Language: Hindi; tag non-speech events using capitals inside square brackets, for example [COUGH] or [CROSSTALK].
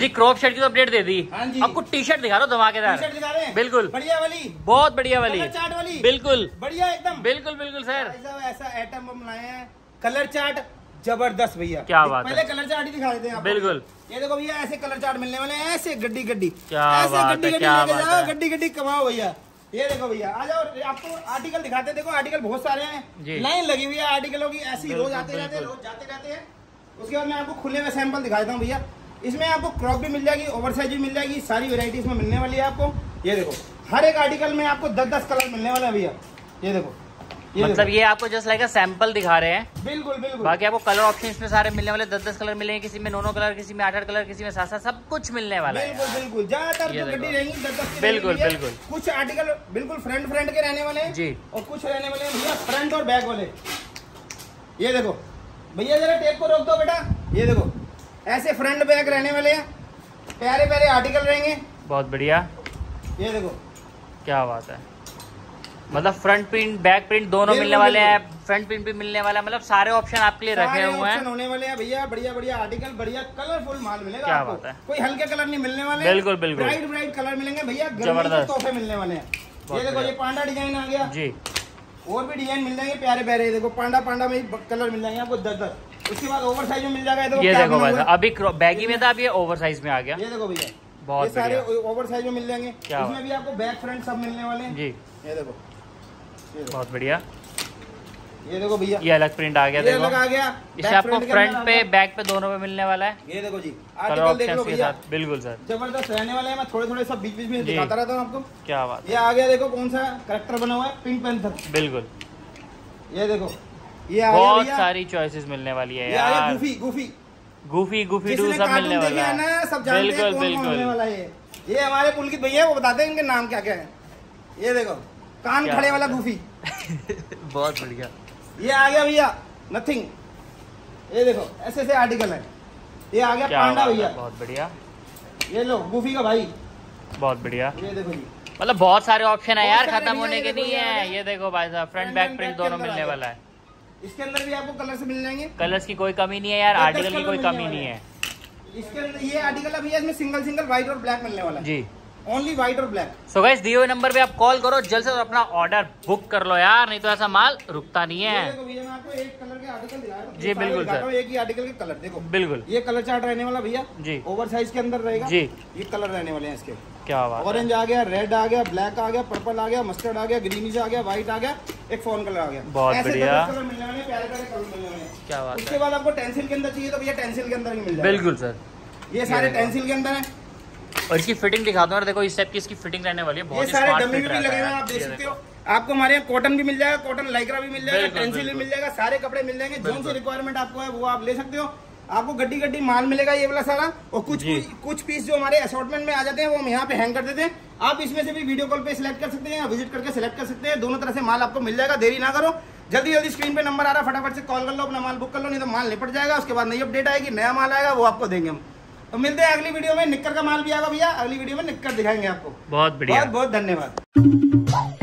जी क्रॉप शर्ट की तो अपडेट दे दी। हाँ आपको टी शर्ट दिखा रहा हूँ धमाकेदार दिखा रहे हैं? बिल्कुल। बढ़िया वाली। बहुत बढ़िया वाली। कलर चार्ट वाली। बिल्कुल। बढ़िया एकदम। बिल्कुल बिल्कुल सर ऐसा आइटम हम लाए हैं। कलर चार्ट ज़बरदस्त भैया। क्या बात है। पहले कलर चार्ट ही दिखा देते हैं बिल्कुल। ये देखो भैया ऐसे कलर चार्ट मिलने वाले हैं ऐसे गड्डी गड्डी। क्या ऐसे गड्डी गड्डी लेके जाओ गड्डी गड्डी कमाओ भैया। ये देखो भैया आ जाओ आपको आर्टिकल दिखाते देखो आर्टिकल बहुत सारे। हैं। लाइन लगी हुई है आर्टिकलों की ऐसी रोज आते हैं रोज जाते रहते हैं। उसके बाद मैं आपको खुले में सैंपल दिखा देता हूँ भैया। इसमें आपको क्रॉप भी मिल जाएगी ओवर साइज़ भी मिल जाएगी सारी वेरायटी इसमें मिलने वाली है आपको। ये देखो हर एक आर्टिकल में आपको दस दस कलर मिलने वाला है भैया। ये देखो ये मतलब ये आपको जस्ट लाइक सैंपल दिखा रहे हैं। बिल्कुल बिल्कुल। बाकी आपको कलर ऑप्शन इसमें सारे मिलने वाले दस दस कलर मिलेंगे किसी में नौ नौ कलर किसी में आठ आठ कलर किसी में सात सात सब कुछ मिलने वाला है। बिल्कुल बिल्कुल। ज़्यादातर जो गड्डी रहेंगी दस दस बिल्कुल, बिल्कुल। कुछ आर्टिकल बिल्कुल फ्रंट फ्रंट के रहने वाले हैं जी। और कुछ रहने वाले हैं भैया फ्रंट और बैक वाले। ये देखो भैया जरा टेप को रोक दो बेटा। ये देखो ऐसे फ्रंट बैक रहने वाले हैं। प्यारे प्यारे आर्टिकल रहेंगे। बहुत बढ़िया। ये देखो। क्या बात है। मतलब फ्रंट प्रिंट बैक प्रिंट दोनों मिलने वाले हैं। फ्रंट प्रिंट भी मिलने वाला है। मतलब सारे ऑप्शन आपके लिए रखे हुए हैं। होने वाले हैं भैया। बढ़िया बढ़िया आर्टिकल बढ़िया कलरफुल माल मिलेगा क्या आपको। बात है। कोई हल्के कलर नहीं मिलने वाले। बिल्कुल, बिल्कुल। ब्राइट ब्राइट कलर मिलेंगे भैया। ज़बरदस्त। तोहफे मिलने वाले हैं। ये देखो ये पांडा डिज़ाइन आ गया। जी। और भी डिज़ाइन मिल जाएँगे प्यारे प्यारे। देखो पांडा पांडा में कलर मिल जाएँगे आपको। दस दस। उसके बाद ओवर साइज़ में मिल जाएगा ये देखो ये देखो भाई। अभी बैगी में था अब ये ओवर साइज़ में आ गया। ये देखो भैया बहुत ये सारे ओवर साइज़ में मिल जाएँगे। क्या इसमें भी आपको बैक फ्रंट सब मिलने वाले हैं। जी। ये देखो। बहुत बढ़िया। ये देखो भैया। ये अलग प्रिंट आ गया ये अलग देखो आ गया। इससे आपको फ्रंट पे बैक पे दोनों पे मिलने वाला है। ये देखो जी। आर्टिकल देख लो भैया। बिल्कुल सर। ज़बरदस्त रहने वाले हैं मैं थोड़े थोड़े सब बीच बीच में। दिखाता रहता हूँ आपको। क्या बात ये आ गया देखो कौन सा करेक्टर बना हुआ है पिंक पैंथर बिल्कुल। ये देखो। ये आ गया बहुत सारी चॉइसेस मिलने वाली है ये यार। Goofy goofy. गुफी गुफी टू सब मिलने वाला हैं ना सब जानते हैं बिल्कुल कौन होने वाला है। ये ये हमारे पुलकित भैया वो बताते हैं इनके नाम क्या क्या है। ये देखो कान खड़े वाला गुफी। [LAUGHS] बहुत बढ़िया। ये आ गया भैया नथिंग ये देखो ऐसे ऐसे आर्टिकल है। ये आ गया पांडा भैया। बहुत बढ़िया। ये लो गुफी का भाई। बहुत बढ़िया। ये देखो जी। मतलब बहुत सारे ऑप्शन है यार खत्म होने के नहीं ये है ये देखो भाई साहब फ्रंट बैक प्रिंट दोनों मिलने वाला है। इसके अंदर भी आपको कलर मिल जाएँगे। कलर्स की कोई कमी नहीं है यार आर्टिकल की कोई कमी नहीं है। इसके अंदर ये आर्टिकल है इसमें सिंगल सिंगल व्हाइट और ब्लैक मिलने वाला है। जी। ओनली व्हाइट और ब्लैक सो गाइस दिए हुए नंबर पे आप कॉल करो जल्द से जल्द अपना ऑर्डर बुक कर लो यार नहीं तो ऐसा माल रुकता नहीं है। कलर हूँ। जी, बिल्कुल, सर। एक ही आर्टिकल के कलर देखो। बिल्कुल। ये कलर चार्ट रहने वाला भैया। जी। ओवर साइज़ के अंदर रहेगा। जी। ये कलर रहने वाले हैं इसके। क्या बात ऑरेंज आ गया रेड आ गया ब्लैक आ गया पर्पल आ गया मस्टर्ड आ गया ग्रीनिश आ गया व्हाइट आ गया एक फ़ोन कलर आ गया। बहुत बढ़िया। क्या बात उसके बाद आपको टेंसिल के अंदर चाहिए तो भैया टेंसिल के अंदर ही मिल जाएगा। बिल्कुल सर। ये सारे। टेंसिल के अंदर है। और इसकी फिटिंग दिखा दो और देखो इस टाइप की इसकी फिटिंग रहने वाली है बहुत सारे डमी भी लगे हुए हैं आप देख सकते हो। आपको हमारे यहाँ कॉटन भी मिल जाएगा कॉटन लाइक्रा भी मिल जाएगा टेंसिल भी मिल जाएगा सारे कपड़े मिल जाएँगे जो। सी रिक्वायरमेंट आपको है वो आप ले सकते हो। आपको गड्डी गड्डी माल मिलेगा ये वाला सारा और कुछ कुछ, कुछ पीस जो हमारे असॉर्टमेंट में आ जाते हैं वो हम यहाँ पे हैंग कर देते हैं। आप इसमें से भी वीडियो कॉल पे सिलेक्ट कर सकते हैं या विज़िट करके सिलेक्ट कर सकते हैं। दोनों तरह से माल आपको मिल जाएगा देरी ना करो। जल्दी जल्दी स्क्रीन पे नंबर आ रहा है फटाफट से कॉल कर लो अपना माल बुक कर लो नहीं तो माल निपट जाएगा उसके बाद नई अपडेट आएगी नया माल आएगा वो आपको देंगे हम। तो मिलते हैं अगली वीडियो में। निक्कर का माल भी आएगा भैया अगली वीडियो में निक्कर दिखाएँगे आपको। बहुत बढ़िया। बहुत बहुत धन्यवाद।